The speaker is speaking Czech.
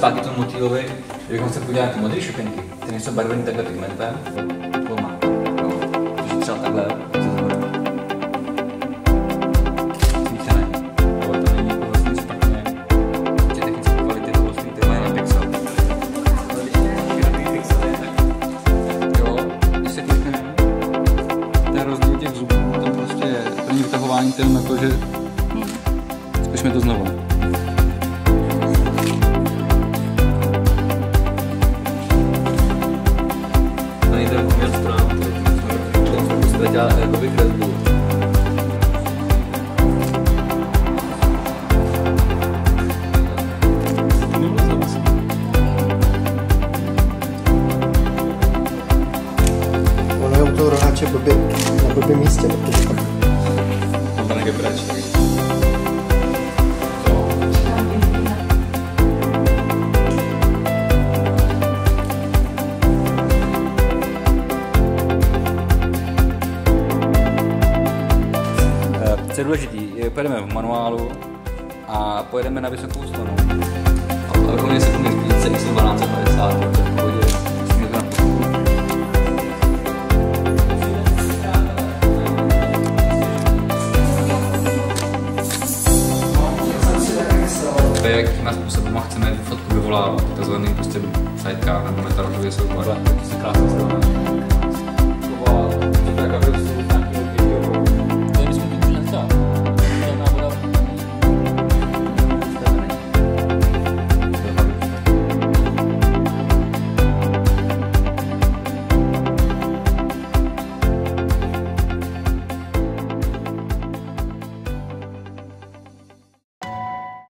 zpátky tomu motýlovi, kdybychom se podívali na ty modré šupinky, ty nejsou barvený takhle pigmentem, dvouma. No, takže třeba takhle, zhora. To to když tak když se ten rozdíl těch zubů, tam prostě je první vytahování ten na to, že zkusme to znovu. un ristorante, un ospedale dove credo. Volevo un tornaccio proprio, proprio mischia perché Je důležitý, je, pojedeme v manuálu a pojedeme na vysokou slonu. A rovně se více, když jsem 1250, to je v pohodě. To. To jakýma způsobama chceme fotku vyvolávat, takzvaný prostě sidecar nebo metarový soubor. To se krásně srovná.